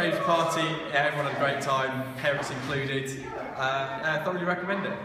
James party. Everyone had a great time, parents included. Uh, I thoroughly recommend it.